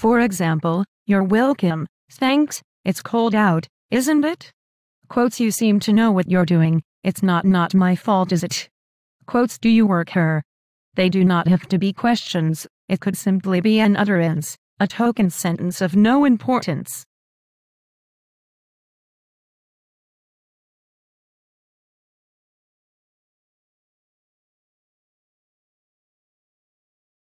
For example, you're welcome, thanks, it's cold out, isn't it? Quotes you seem to know what you're doing, it's not not my fault is it? Quotes do you work her? They do not have to be questions, it could simply be an utterance, a token sentence of no importance.